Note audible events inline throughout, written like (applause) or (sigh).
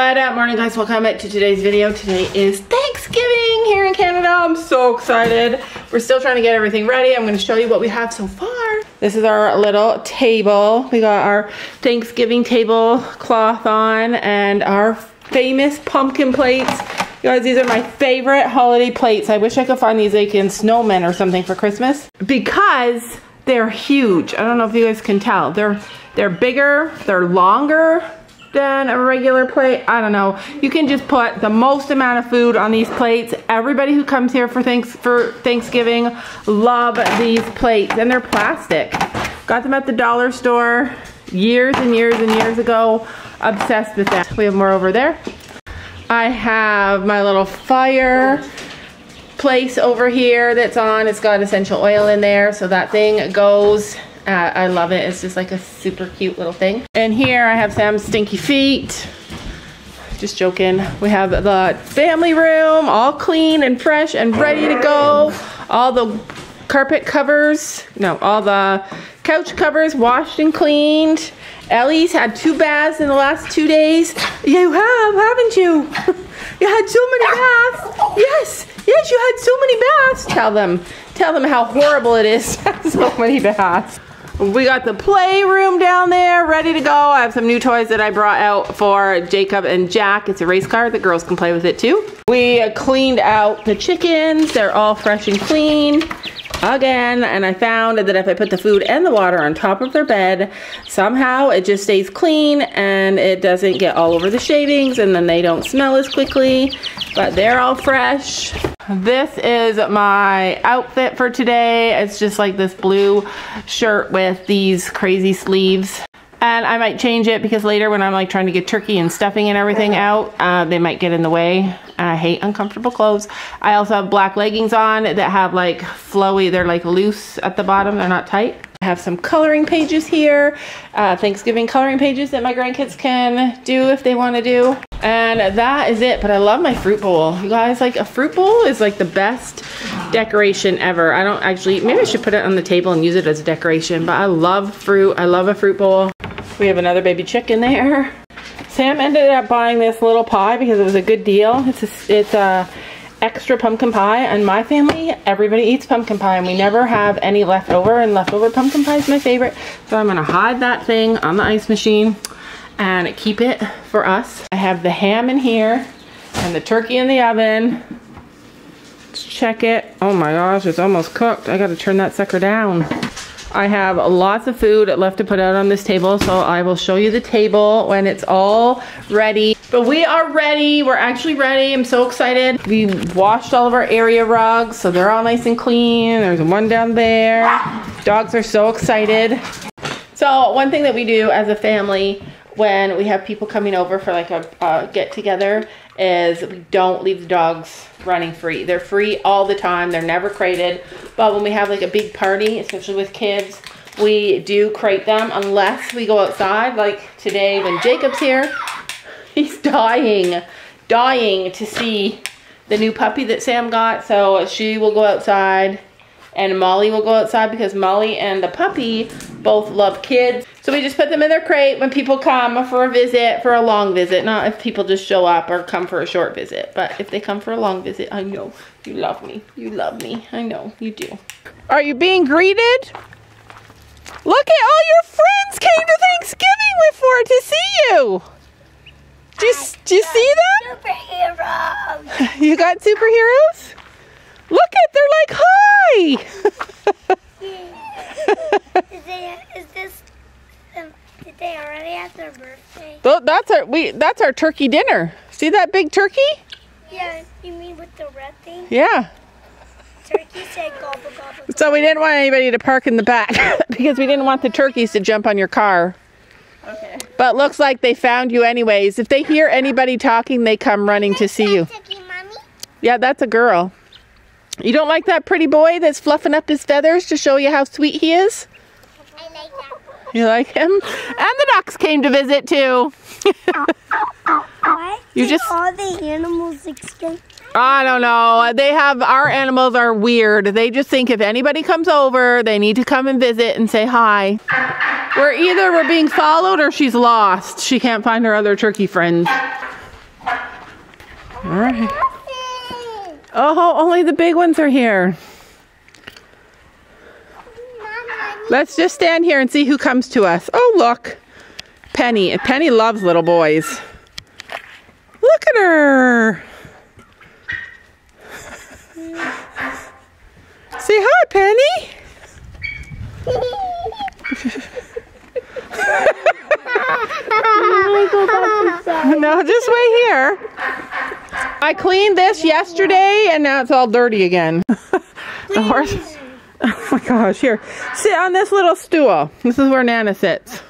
Good morning guys, welcome back to today's video. Today is Thanksgiving here in Canada. I'm so excited. We're still trying to get everything ready. I'm gonna show you what we have so far. This is our little table. We got our Thanksgiving tablecloth on and our famous pumpkin plates. You guys, these are my favorite holiday plates. I wish I could find these like in snowmen or something for Christmas because they're huge. I don't know if you guys can tell. They're they're bigger, they're longer, than a regular plate. I don't know. You can just put the most amount of food on these plates. Everybody who comes here for thanks for Thanksgiving love these plates and they're plastic. Got them at the dollar store years and years and years ago. Obsessed with that. We have more over there. I have my little fire place over here that's on. It's got essential oil in there so that thing goes uh, I love it. It's just like a super cute little thing. And here I have Sam's stinky feet. Just joking. We have the family room all clean and fresh and ready to go. All the carpet covers, no, all the couch covers washed and cleaned. Ellie's had two baths in the last two days. You have, haven't you? (laughs) you had so many baths. Yes, yes, you had so many baths. Tell them, tell them how horrible it is to (laughs) have so many baths. We got the playroom down there ready to go. I have some new toys that I brought out for Jacob and Jack. It's a race car. The girls can play with it too. We cleaned out the chickens. They're all fresh and clean again and I found that if I put the food and the water on top of their bed somehow it just stays clean and it doesn't get all over the shavings and then they don't smell as quickly but they're all fresh. This is my outfit for today. It's just like this blue shirt with these crazy sleeves and I might change it because later when I'm like trying to get turkey and stuffing and everything out, uh, they might get in the way. I hate uncomfortable clothes. I also have black leggings on that have like flowy, they're like loose at the bottom, they're not tight. I have some coloring pages here, uh, Thanksgiving coloring pages that my grandkids can do if they want to do. And that is it, but I love my fruit bowl. You guys, like a fruit bowl is like the best decoration ever. I don't actually, maybe I should put it on the table and use it as a decoration, but I love fruit. I love a fruit bowl. We have another baby chicken there. Sam ended up buying this little pie because it was a good deal. It's a, it's a extra pumpkin pie and my family, everybody eats pumpkin pie and we never have any leftover and leftover pumpkin pie is my favorite. So I'm gonna hide that thing on the ice machine and keep it for us. I have the ham in here and the turkey in the oven. Let's check it. Oh my gosh, it's almost cooked. I gotta turn that sucker down. I have lots of food left to put out on this table, so I will show you the table when it's all ready. But we are ready. We're actually ready. I'm so excited. We washed all of our area rugs, so they're all nice and clean. There's one down there. Dogs are so excited. So one thing that we do as a family when we have people coming over for like a, get together is we don't leave the dogs running free. They're free all the time. They're never crated. But when we have like a big party, especially with kids, we do crate them unless we go outside. Like today when Jacob's here, (laughs) he's dying, dying to see the new puppy that Sam got. So she will go outside and Molly will go outside because Molly and the puppy both love kids. So we just put them in their crate when people come for a visit, for a long visit, not if people just show up or come for a short visit. But if they come for a long visit, I know you love me. You love me. I know you do. Are you being greeted? Look at all your friends came to Thanksgiving with for to see you. Do you, do you see them? Superheroes. (laughs) You got superheroes? Look at, they're like, hi. (laughs) (laughs) is, they, is this? Um, did they already have their birthday? Tho- That's our we. That's our turkey dinner. See that big turkey? Yeah, you mean with the red thing? Yeah. Turkey said gobble gobble. So we didn't want anybody to park in the back (laughs) because we didn't want the turkeys to jump on your car. Okay. But looks like they found you anyways. If they hear anybody talking, they come running to see you. Turkey, mommy. Yeah, that's a girl. You don't like that pretty boy that's fluffing up his feathers to show you how sweet he is? I like that. You like him? And the ducks came to visit too. (laughs) You just- all the animals escape. I don't know. They have our animals are weird. They just think if anybody comes over, they need to come and visit and say hi. We're either we're being followed or she's lost. She can't find her other turkey friends. All right. Oh, only the big ones are here. Let's just stand here and see who comes to us. Oh, look. Penny. Penny loves little boys. Look at her. Say hi, Penny. (laughs) (laughs) No, just wait here. I cleaned this yesterday and now it's all dirty again. (laughs) the horse. (laughs) Oh my gosh, here. Sit on this little stool. This is where Nana sits.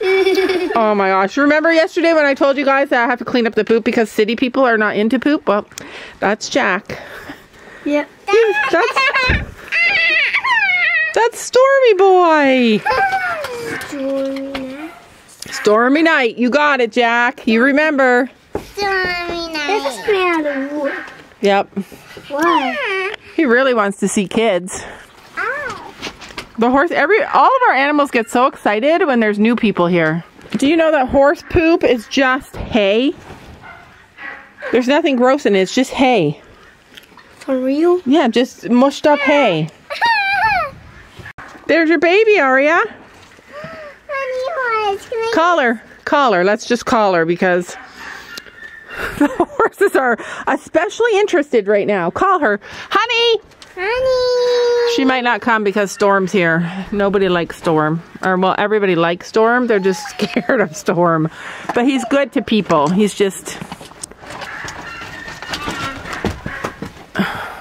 (laughs) Oh my gosh. Remember yesterday when I told you guys that I have to clean up the poop because city people are not into poop? Well, that's Jack. Yep. That's, that's Stormy Boy. Stormy Stormy night. You got it, Jack. You remember. Stormy night. This is made out of wood. Yep. Why? He really wants to see kids. Ow. The horse, every, all of our animals get so excited when there's new people here. Do you know that horse poop is just hay? There's nothing gross in it, it's just hay. For real? Yeah, just mushed up hay. (laughs) There's your baby, Aria. Honey horse, can I Call her. Call her. Let's just call her because (laughs) the horses are especially interested right now. Call her. Honey! Honey. She might not come because Storm's here. Nobody likes Storm. Or, well, everybody likes Storm. They're just (laughs) scared of Storm. But he's good to people. He's just.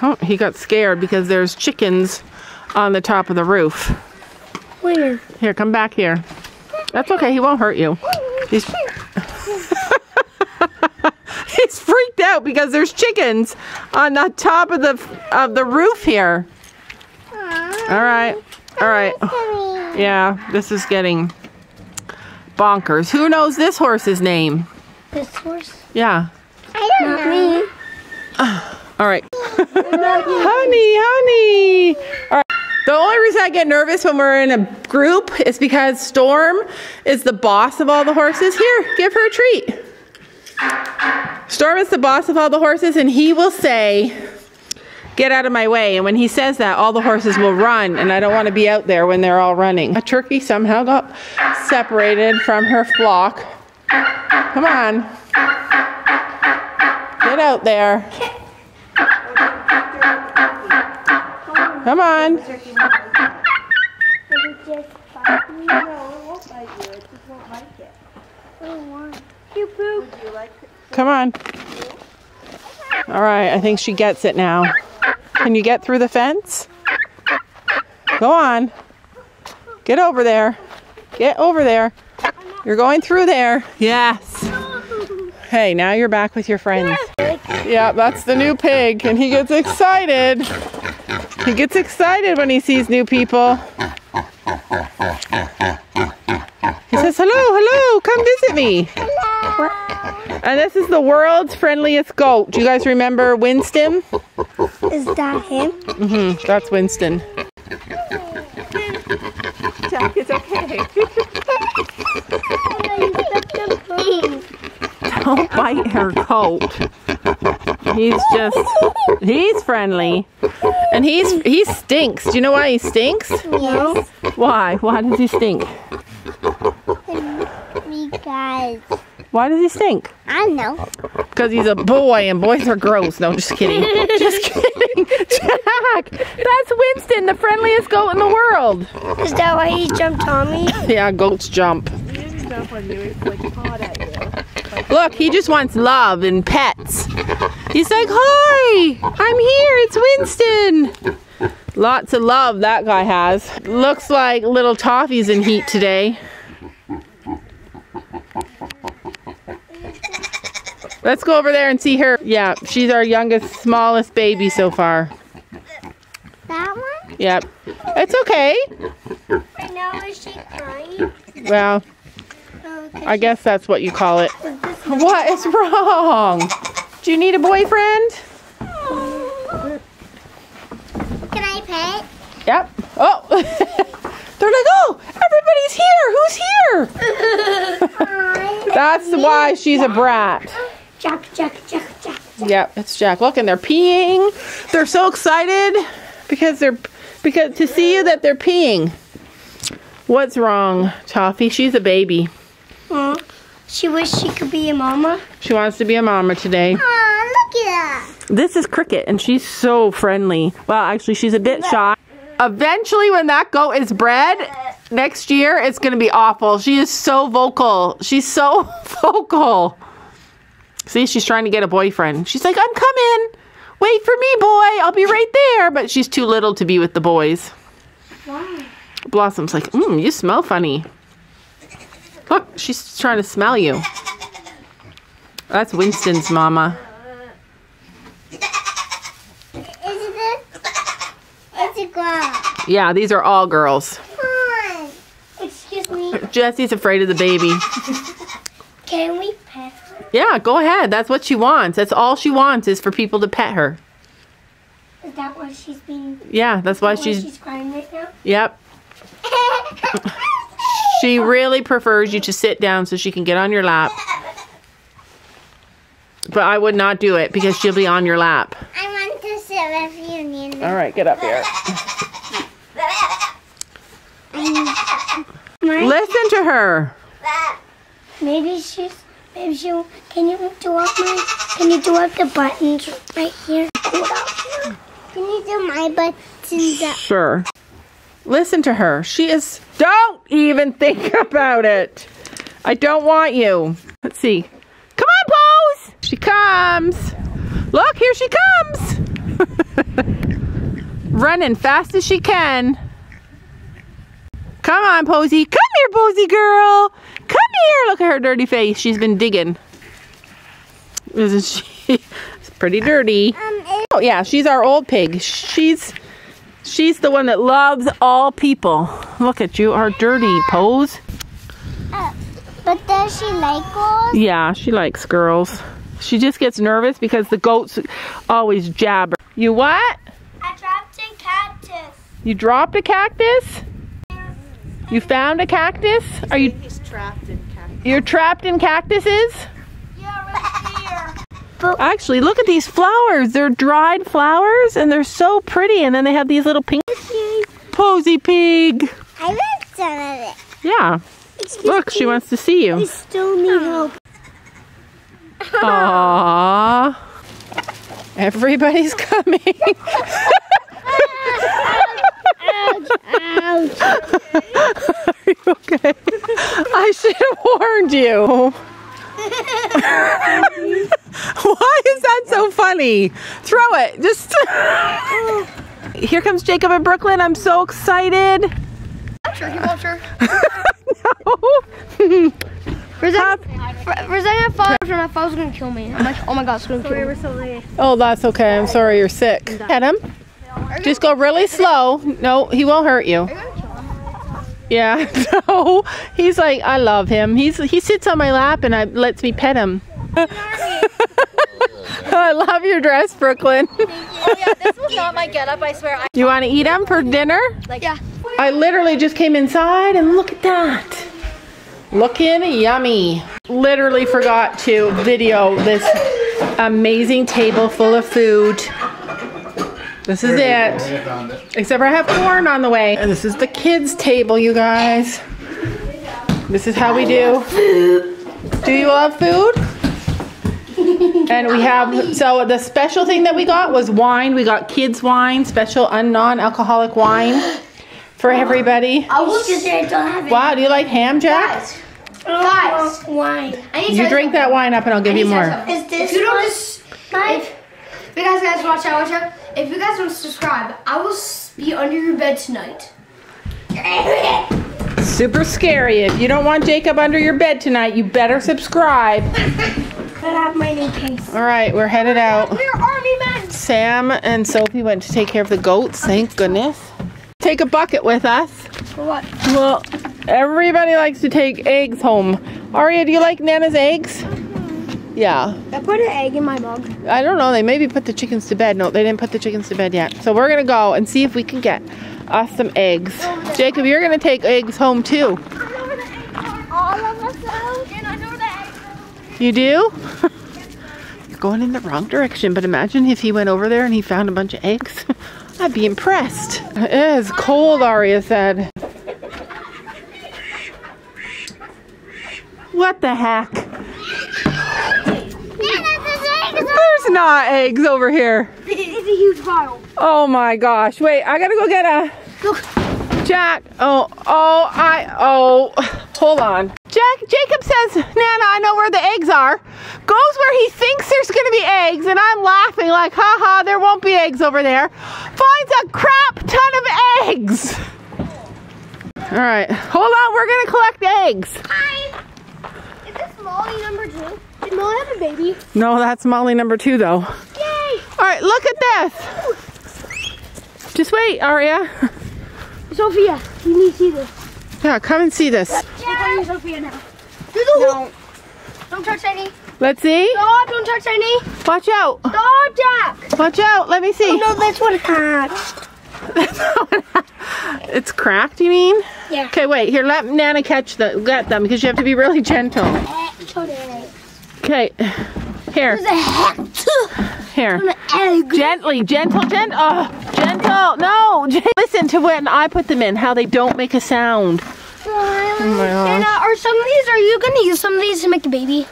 Oh, he got scared because there's chickens on the top of the roof. Where? Here, come back here. That's okay. He won't hurt you. He's. He's freaked out because there's chickens on the top of the of the roof here. All right. All right. Yeah, this is getting bonkers. Who knows this horse's name? This horse? Yeah. I don't Not know. me. (sighs) All right. (laughs) (laughs) honey, honey. All right. The only reason I get nervous when we're in a group is because Storm is the boss of all the horses. Here, give her a treat. Storm is the boss of all the horses, and he will say, Get out of my way. And when he says that, all the horses will run, and I don't want to be out there when they're all running. A turkey somehow got separated from her flock. Come on. Get out there. Come on. But it just bite me. No, it won't bite you. It just won't like it. I don't want. You poop. Like? Come on. All right, I think she gets it now. Can you get through the fence? Go on. Get over there. Get over there. You're going through there. Yes. Hey, now you're back with your friends. Yeah, that's the new pig, and he gets excited. He gets excited when he sees new people. He says, hello, hello, come visit me. And this is the world's friendliest goat. Do you guys remember Winston? Is that him? Mm-hmm. that's Winston. Jack, it's okay. (laughs) Don't bite her coat. He's just, he's friendly. And he's, he stinks. Do you know why he stinks? No. Why? Why does he stink? Because Why does he stink? I know. Because he's a boy and boys are gross. No, just kidding. (laughs) just kidding. (laughs) Jack, that's Winston, the friendliest goat in the world. Is that why he jumped me? (laughs) Yeah, goats jump. He didn't jump on you. It's like hot at you. Look, he just wants love and pets. He's like, hi, I'm here, it's Winston. Lots of love that guy has. Looks like little Toffee's in heat today. Let's go over there and see her. Yeah, she's our youngest, smallest baby so far. That one? Yep. It's okay. I know. Is she crying? Well, Oh, I guess that's what you call it. What is wrong? Do you need a boyfriend? Can I pet? Yep. Oh. (laughs) They're like, oh, everybody's here. Who's here? (laughs) (laughs) That's why she's a brat. Jack, Jack, Jack, Jack. Yep, it's Jack. Look, and they're peeing. They're so excited because they're because to see you that they're peeing. What's wrong, Toffee? She's a baby. Aw. She wished she could be a mama. She wants to be a mama today. Aw, look at that. This is Cricket, and she's so friendly. Well, actually, she's a bit shy. Eventually, when that goat is bred next year, it's going to be awful. She is so vocal. She's so (laughs) vocal. See, she's trying to get a boyfriend. She's like, I'm coming. Wait for me, boy. I'll be right there. But she's too little to be with the boys. Why? Blossom's like, mmm, you smell funny. Look, she's trying to smell you. That's Winston's mama. Is it It's a girl. Yeah, these are all girls. Come on. Excuse me. Jesse's afraid of the baby. Can we? Yeah, go ahead. That's what she wants. That's all she wants is for people to pet her. Is that why she's being? Yeah, that's why she's. she's crying right now? Yep. (laughs) She really prefers you to sit down so she can get on your lap. But I would not do it because she'll be on your lap. I want to sit with you, Nina. All right, get up here. (laughs) Listen to her. Maybe she's. Maybe she. Can you do up my? Can you do up the buttons right here? Can you do my buttons up? Sure. Listen to her. She is. Don't even think (laughs) about it. I don't want you. Let's see. Come on, Pose. She comes. Look, here she comes. (laughs) Running fast as she can. Come on, Posy. Come here, Posy girl. Come here. Look at her dirty face. She's been digging. Isn't she? (laughs) It's pretty dirty. Um, Oh yeah, she's our old pig. She's she's the one that loves all people. Look at you, our dirty pose. uh, but does she like girls? Yeah, she likes girls. She just gets nervous because the goats always jabber. You what? I dropped a cactus. You dropped a cactus? You found a cactus? Are you He's trapped in cactus. you're trapped in cactuses? Yeah, right here. Actually, look at these flowers. They're dried flowers and they're so pretty and then they have these little pink posy pig. I want some of it. Yeah. Excuse Look, she wants to see I you. still need help. Aww. Everybody's coming. (laughs) (laughs) Ouch, ouch. (laughs) Are you okay? I should have warned you. (laughs) Why is that so funny? Throw it. Just. (laughs) Here comes Jacob and Brooklyn. I'm so excited. Sure, he won't sure. No. For a second, for, for a second I thought I thought was gonna kill me. I'm like, oh my god, it's gonna kill me. so late. Oh, that's okay. I'm sorry you're sick. Pet him. Just go really slow. No, he won't hurt you. Yeah, (laughs) no. He's like, I love him. He's he sits on my lap and I lets me pet him. (laughs) I love your dress, Brooklyn. (laughs) Oh yeah, this was not my getup. I swear. I, You want to eat him for dinner? like, yeah. I literally just came inside and look at that. Looking yummy. Literally forgot to video this amazing table full of food. This is it. Except I have corn on the way. And this is the kids' table, you guys. This is how we do. Do you love food? (laughs) And we have, so the special thing that we got was wine. We got kids' wine, special un non-alcoholic wine for everybody. I will just say I don't have it. Wow, do you like ham, Jack? Guys. Wine. I need You drink that wine up and I'll give you more. Is this If you don't just, Mine? If you guys guys watch out, watch out. If you guys don't subscribe, I will be under your bed tonight. Super scary. If you don't want Jacob under your bed tonight, you better subscribe. (laughs) I have my new case. All right, we're headed out. We're army men. Sam and Sophie went to take care of the goats, thank goodness. Take a bucket with us. For what? Well, everybody likes to take eggs home. Aria, do you like Nana's eggs? Yeah. I put an egg in my mug. I don't know. They maybe put the chickens to bed. No, they didn't put the chickens to bed yet. So we're going to go and see if we can get us some eggs. Jacob, you're going to take eggs home too. All of us. And I know that. You do? (laughs) you're going in the wrong direction. But imagine if he went over there and he found a bunch of eggs. (laughs) I'd be impressed. It is cold, Aria said. What the heck? There's not eggs over here. It's a huge pile. Oh my gosh. Wait, I gotta go get a. Look. Jack. Oh, oh, I. Oh, hold on. Jack, Jacob says, Nana, I know where the eggs are. Goes where he thinks there's gonna be eggs, and I'm laughing like, haha, there won't be eggs over there. Finds a crap ton of eggs. All right, hold on, we're gonna collect eggs. Hi. Is this Molly number two? Did Molly have a baby? No, that's Molly number two, though. Yay! All right, look at this. Just wait, Aria. Sophia, you need to see this. Yeah, come and see this. Yeah. Sophia now. Do the No. Don't touch any. Let's see. Stop, don't touch any. Watch out. Stop, Jack. Watch out. Let me see. Oh, no, that's what it had. (laughs) it's cracked, you mean? Yeah. Okay, wait. Here, let Nana catch the get them because you have to be really gentle. Eh, Today. Okay. Here. There's a hat. Here. egg. Gently, gentle, gentle. Oh, uh, gentle. No. Listen to when I put them in, how they don't make a sound. Oh my. Anna, are some of these, are you going to use some of these to make a baby?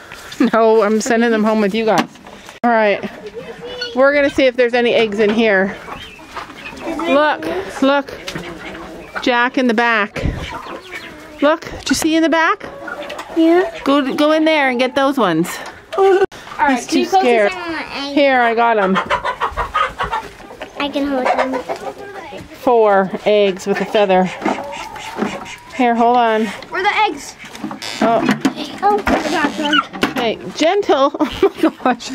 No, I'm sending them home with you guys. All right. We're going to see if there's any eggs in here. Look, look. Jack in the back. Look, do you see in the back? Yeah. Go go in there and get those ones. All right, He's too scared. Here, I got them. I can hold them. Four eggs with a feather. Here, hold on. Where are the eggs? Oh, Oh, I got one. hey, gentle. (laughs) Oh my gosh.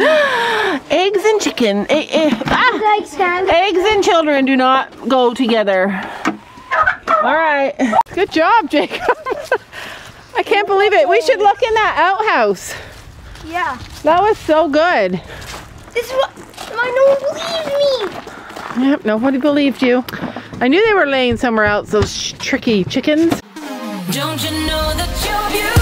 Eggs and chicken. Eh, eh, ah. Eggs, Eggs and children do not go together. All right. Good job, Jacob. (laughs) I can't believe it. We should look in that outhouse. Yeah. That was so good. This is what, my no one believes me. Yep, nobody believed you. I knew they were laying somewhere else, those sh- tricky chickens. Don't you know that you're beautiful?